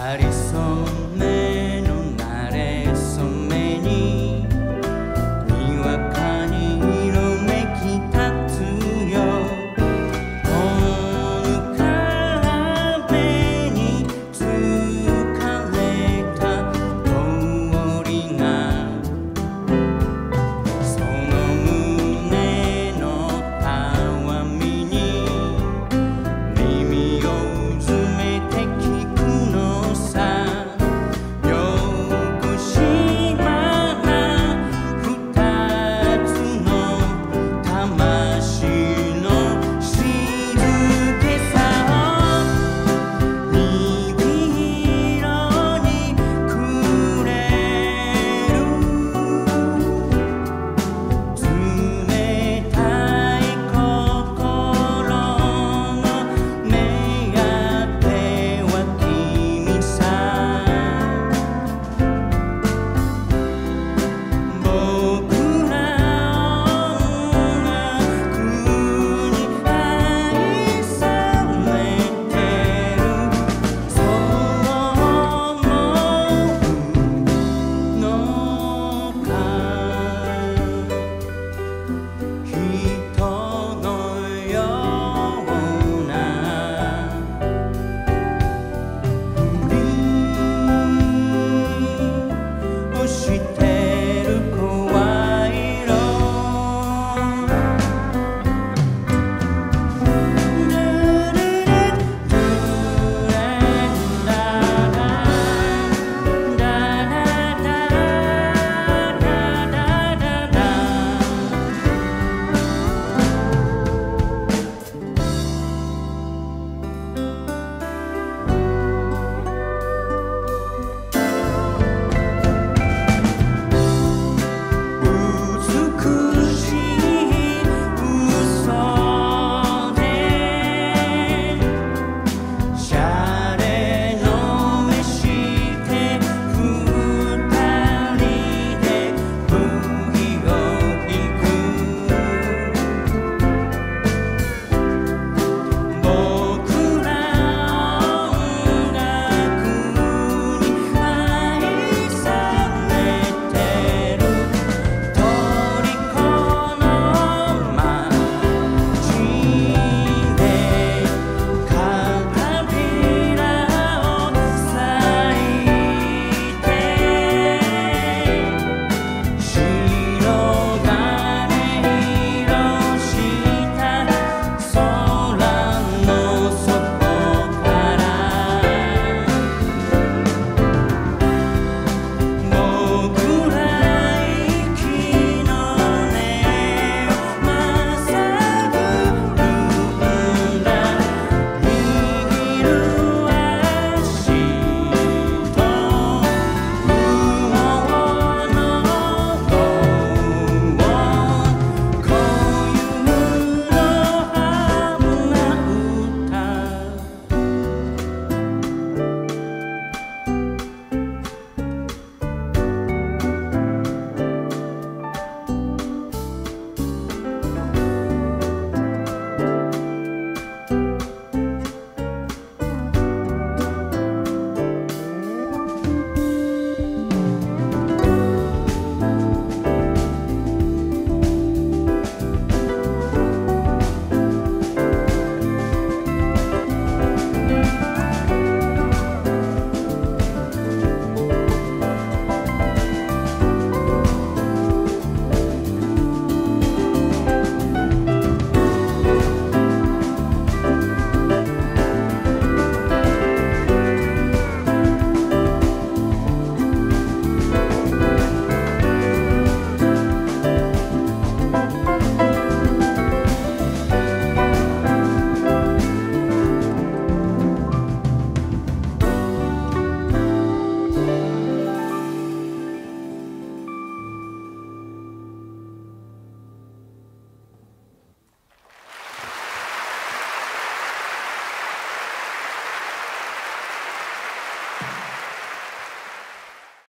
잘 있어.